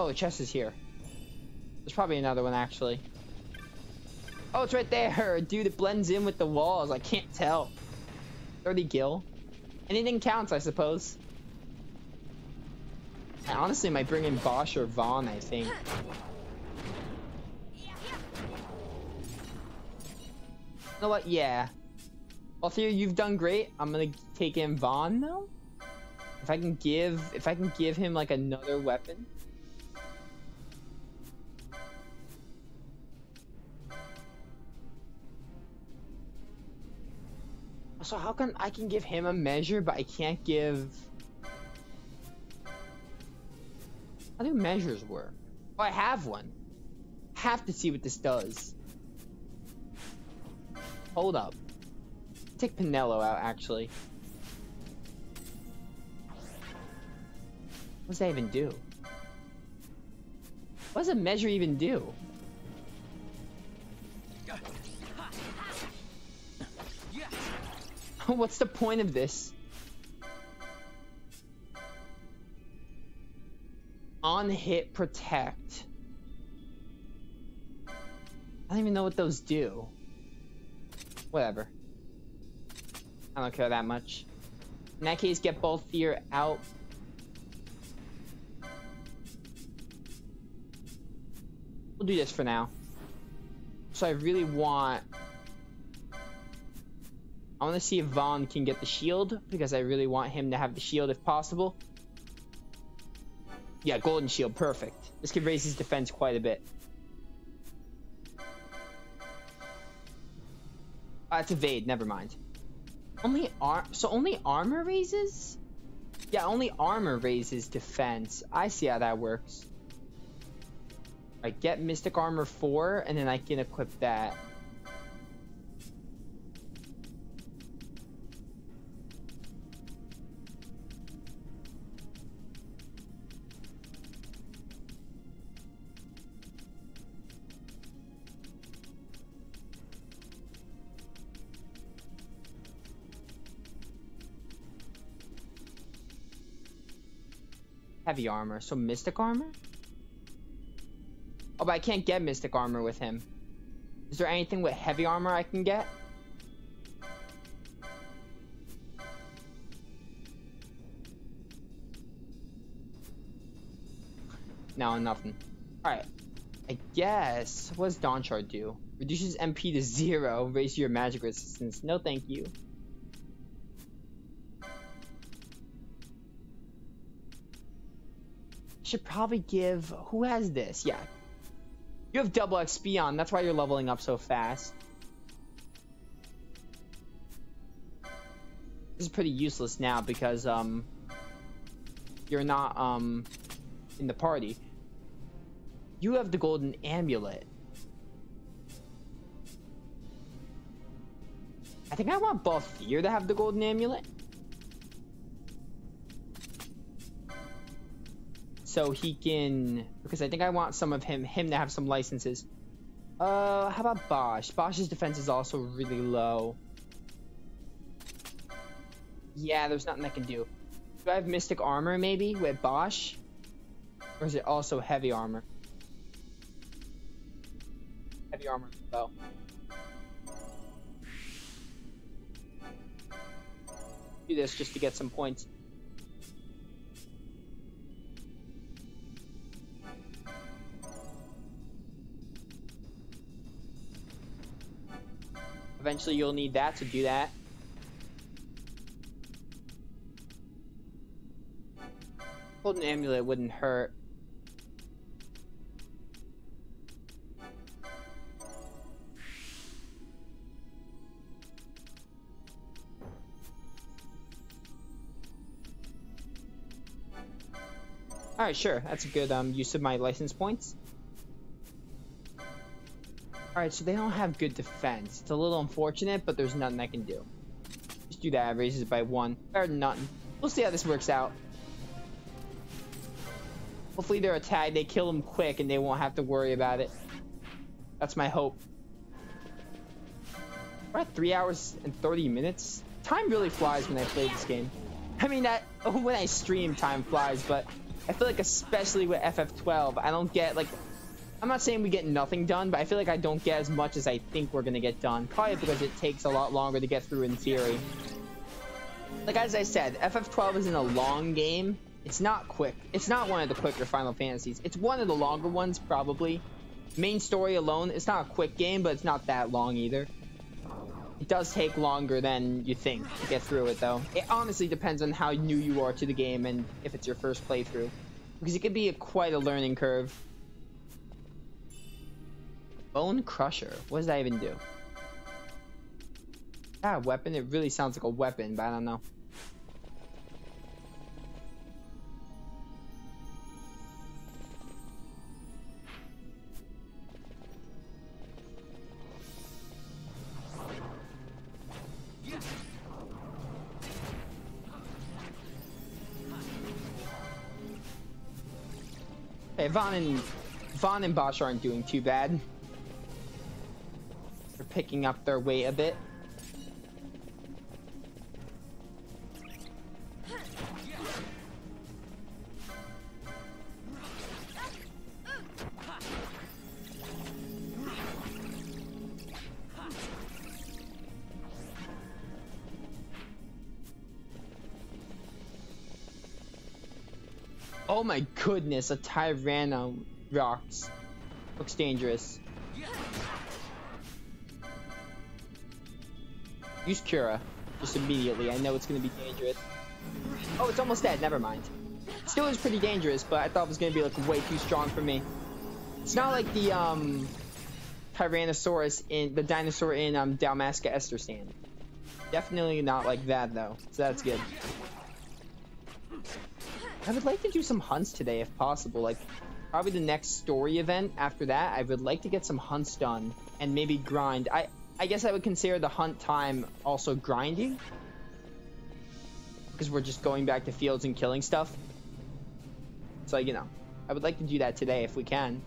Oh, the chest is here. There's probably another one, actually. Oh, it's right there! Dude, it blends in with the walls. I can't tell. 30 gil. Anything counts, I suppose. I honestly might bring in Basch or Vaan, I think. You know what? Yeah. Well, Theo, you've done great. I'm gonna take in Vaan, though. If I can give, if I can give him, like, another weapon. So how come I can give him a measure, but I can't give... How do measures work? Oh, I have one. Have to see what this does. Hold up. Take Penelo out, actually. What does that even do? What does a measure even do? What's the point of this? On hit protect. I don't even know what those do. Whatever. I don't care that much. In that case, get both fear out. We'll do this for now. So I really want I want to see if Vaan can get the shield, because I really want him to have the shield if possible. Yeah, golden shield, perfect. This could raise his defense quite a bit. Uh, it's evade, never mind. Only arm, so only armor raises? Yeah, only armor raises defense. I see how that works. I get Mystic Armor 4, and then I can equip that. Heavy armor. So mystic armor? Oh, but I can't get mystic armor with him. Is there anything with heavy armor I can get? No, nothing. Alright. I guess. What does Dawn Shard do? Reduces MP to zero. Raise your magic resistance. No thank you. Should probably give... Who has this? Yeah. You have double XP on. That's why you're leveling up so fast. This is pretty useless now because, um... You're not, um... In the party. You have the golden amulet. I think I want Balthier to have the golden amulet. So he can because I think I want some of him him to have some licenses. Uh, how about Basch? Basch's defense is also really low. Yeah, there's nothing I can do. Do I have Mystic Armor maybe with Basch? Or is it also Heavy Armor? Heavy Armor though. Do this just to get some points. Eventually you'll need that to do that. Hold an amulet wouldn't hurt. Alright, sure. That's a good um, use of my license points. Alright, so they don't have good defense. It's a little unfortunate, but there's nothing I can do. Just do that, raises it by one. Better than nothing. We'll see how this works out. Hopefully they're attacked, they kill them quick, and they won't have to worry about it. That's my hope. We're at 3 hours and 30 minutes. Time really flies when I play this game. I mean, that when I stream, time flies, but I feel like especially with FF12, I don't get like I'm not saying we get nothing done, but I feel like I don't get as much as I think we're gonna get done. Probably because it takes a lot longer to get through in theory. Like as I said, FF12 isn't a long game. It's not quick. It's not one of the quicker Final Fantasies. It's one of the longer ones, probably. Main story alone, it's not a quick game, but it's not that long either. It does take longer than you think to get through it, though. It honestly depends on how new you are to the game and if it's your first playthrough. Because it could be a, quite a learning curve. Bone Crusher. What does that even do? Ah, weapon? It really sounds like a weapon, but I don't know. Hey, Vaan and Vaan and Basch aren't doing too bad. Picking up their weight a bit. Oh my goodness, a Tyrannosaurus. Looks dangerous. Use Cura. Just immediately. I know it's gonna be dangerous. Oh, it's almost dead. Never mind. Still is pretty dangerous, but I thought it was gonna be like way too strong for me. It's not like the um Tyrannosaurus in the dinosaur in um Dalmasca Estersand. Definitely not like that though. So that's good. I would like to do some hunts today if possible. Like, probably the next story event after that, I would like to get some hunts done and maybe grind. I, I guess I would consider the hunt time also grinding. Because we're just going back to fields and killing stuff. So, you know, I would like to do that today if we can.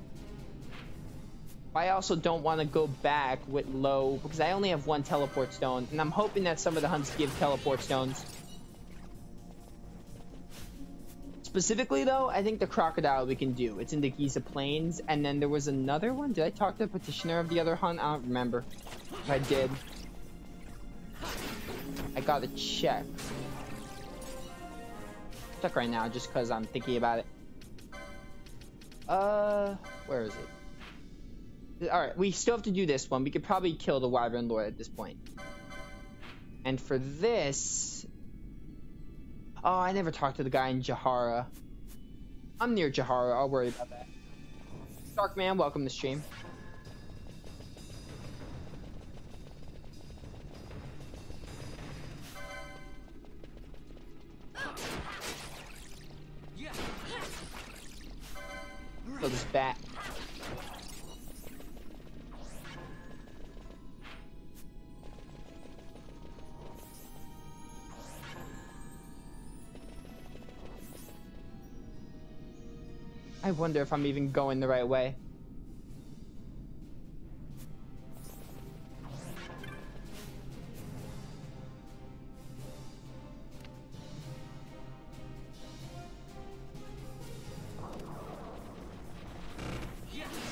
I also don't want to go back with low, because I only have one teleport stone, and I'm hoping that some of the hunts give teleport stones. Specifically, though, I think the crocodile we can do. It's in the Giza Plains, and then there was another one. Did I talk to the petitioner of the other hunt? I don't remember. If I did. I gotta check. Check right now, just because I'm thinking about it. Uh, where is it? Alright, we still have to do this one. We could probably kill the Wyvern Lord at this point. And for this, Oh, I never talked to the guy in Jahara. I'm near Jahara, I'll worry about that. Darkman, welcome to the stream. Kill this bat. I wonder if I'm even going the right way.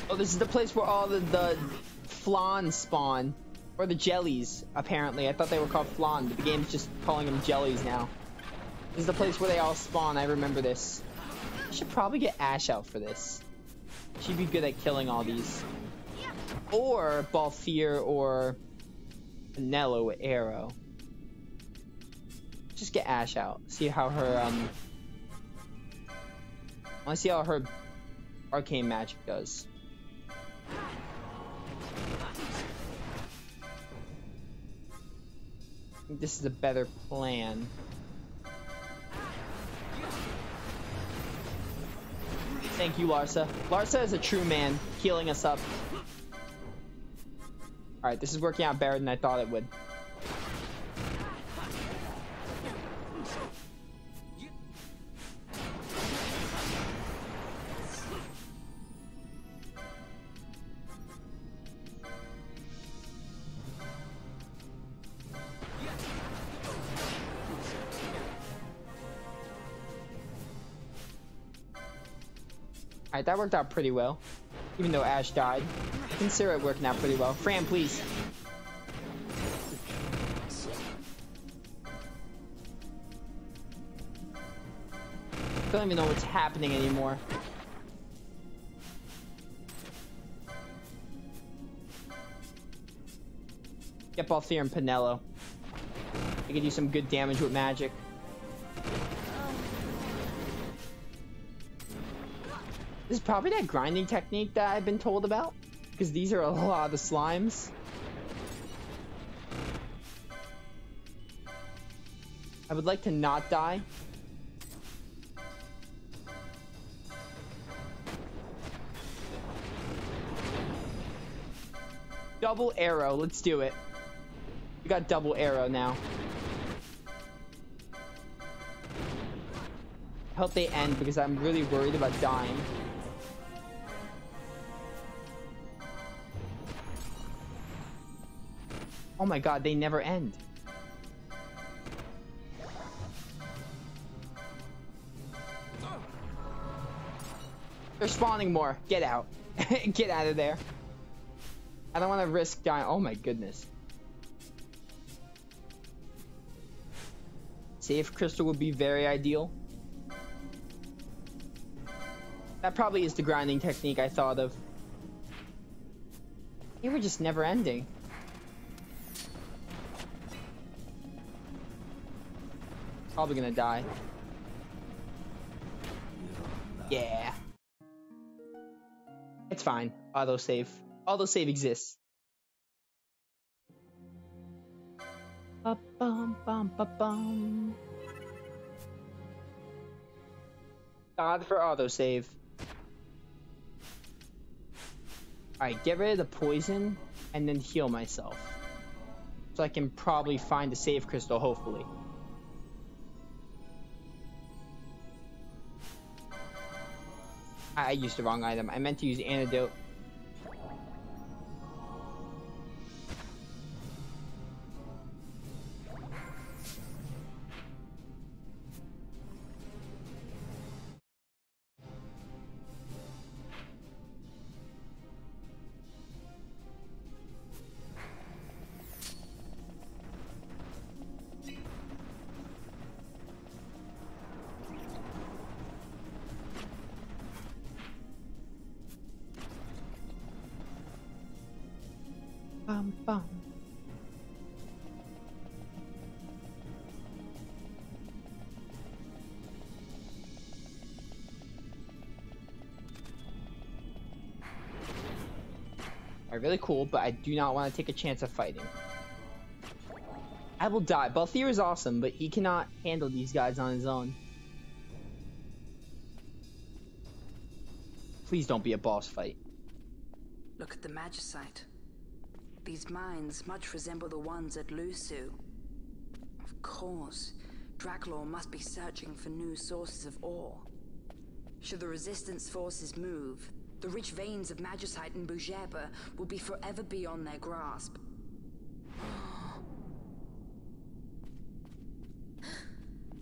Oh, this is the place where all the, the flan spawn. Or the jellies, apparently. I thought they were called flan, but the game's just calling them jellies now. This is the place where they all spawn, I remember this. I should probably get Ashe out for this. She'd be good at killing all these. Or Balthier or Nello with Arrow. Just get Ashe out. See how her, um... I want to see how her arcane magic does. This is a better plan. Thank you, Larsa. Larsa is a true man, healing us up. Alright, this is working out better than I thought it would. Alright, that worked out pretty well. Even though Ashe died. Consider it working out pretty well. Fran, please. I Don't even know what's happening anymore. Get Balthier and Penelo. They can do some good damage with magic. This is probably that grinding technique that I've been told about. Because these are a lot of slimes. I would like to not die. Double arrow, let's do it. We got double arrow now. I hope they end because I'm really worried about dying. Oh my god, they never end. They're spawning more. Get out. Get out of there. I don't want to risk dying. Oh my goodness. Safe crystal would be very ideal. That probably is the grinding technique I thought of. They were just never ending. Probably gonna die. Yeah. It's fine. Auto save. Auto save exists. Ba bum bum ba bum. God for autosave. Alright, get rid of the poison and then heal myself. So I can probably find the save crystal, hopefully. I used the wrong item. I meant to use antidote. Alright, really cool, but I do not want to take a chance of fighting. I will die. Balthier is awesome, but he cannot handle these guys on his own. Please don't be a boss fight. Look at the Magicite. These mines much resemble the ones at Lhusu. Of course, Draklor must be searching for new sources of ore. Should the Resistance forces move, the rich veins of Magicite and Bujerba will be forever beyond their grasp.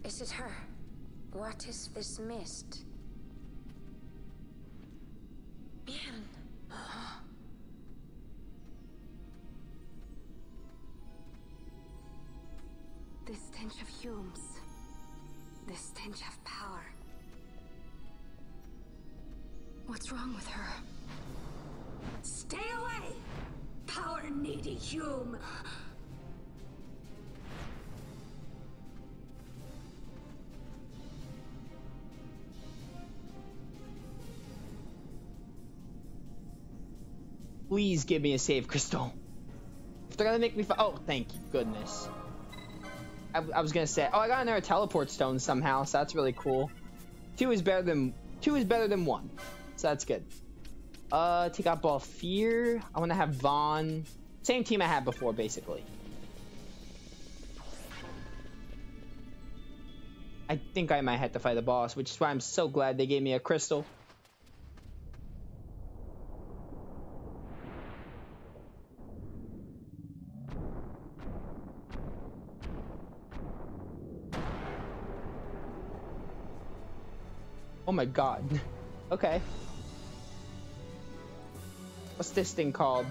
Is it her? What is this mist? Bien. The stench of fumes. The stench of power. What's wrong with her? Stay away! Power needy Hume! Please give me a save crystal. If they're gonna make me Oh, thank you, goodness. I, I, was gonna say, oh, I got another teleport stone somehow, so that's really cool. Two is better than two is better than one, so that's good. Uh, take out Balthier. I want to have Vaan. Same team I had before, basically. I think I might have to fight the boss, which is why I'm so glad they gave me a crystal. Oh my god. Okay. What's this thing called?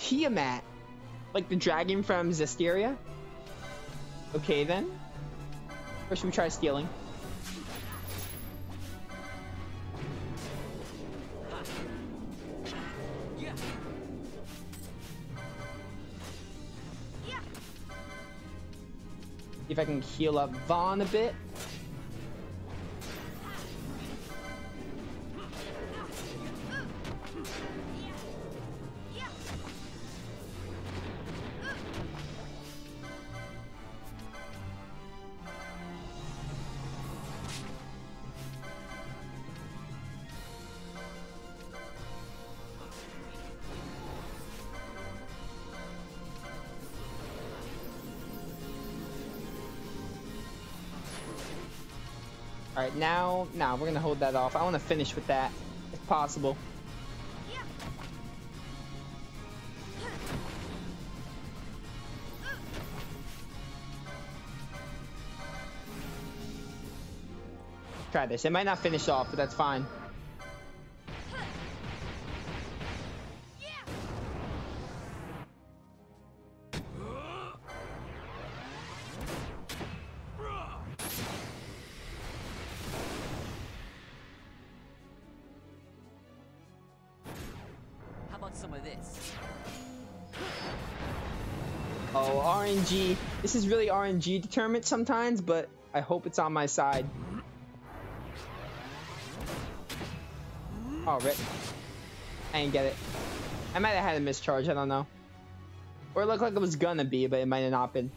Tiamat. Like the dragon from Zestiria? Okay then. Or should we try stealing? See if I can heal up Vaan a bit. Now, now we're gonna hold that off. I want to finish with that, if possible. Try this. It might not finish off, but that's fine. This is really RNG determined sometimes, but I hope it's on my side. Oh, rip. I didn't get it. I might have had a mischarge, I don't know. Or it looked like it was gonna be, but it might have not been.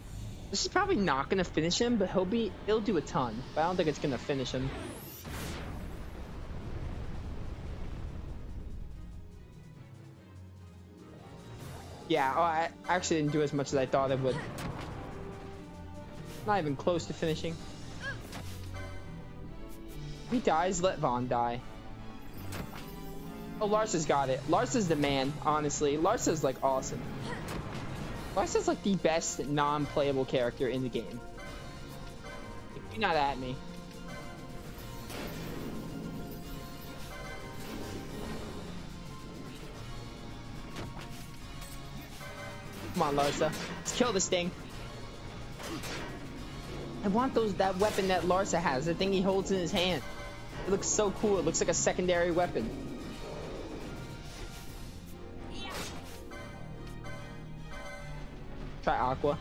This is probably not gonna finish him, but he'll be, he'll do a ton. But I don't think it's gonna finish him. Yeah, oh, I actually didn't do as much as I thought it would. Not even close to finishing. If he dies, let Vaan die. Oh, Larsa's got it. Larsa's the man, honestly. Larsa's like awesome. Larsa's like the best non-playable character in the game. You're not at me. Come on, Larsa. Let's kill this thing. I want those that weapon that Larsa has, the thing he holds in his hand. It looks so cool. It looks like a secondary weapon. Try Aqua.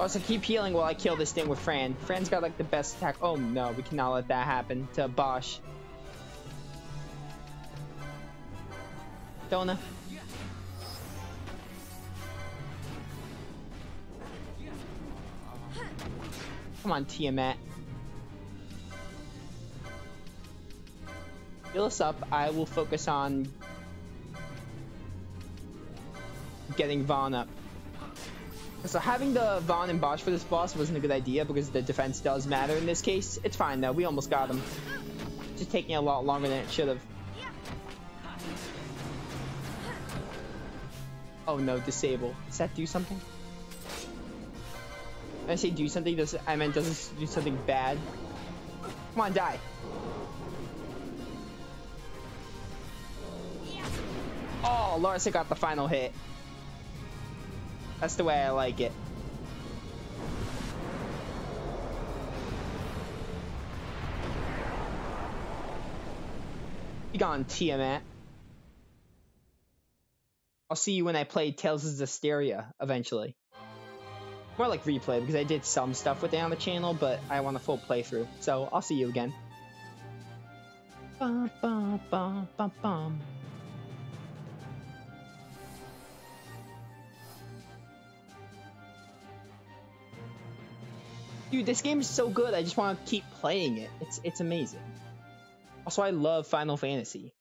Oh, also, keep healing while I kill this thing with Fran. Fran's got like the best attack. Oh no, we cannot let that happen to Basch. Dona. Come on, Tiamat. Heal us up. I will focus on getting Vaan up. So having the Vaan and Basch for this boss wasn't a good idea because the defense does matter in this case. It's fine though, we almost got him. Just taking a lot longer than it should have. Oh no, disable. Does that do something? When I say do something, does I meant does it do something bad? Come on, die. Oh, Larsa got the final hit. That's the way I like it. Be gone, Tiamat. I'll see you when I play Tales of Zestiria eventually. More like replay because I did some stuff with it on the channel, but I want a full playthrough. So I'll see you again. Bum, bum, bum. Dude, this game is so good. I just want to keep playing it. It's it's amazing. Also, I love Final Fantasy.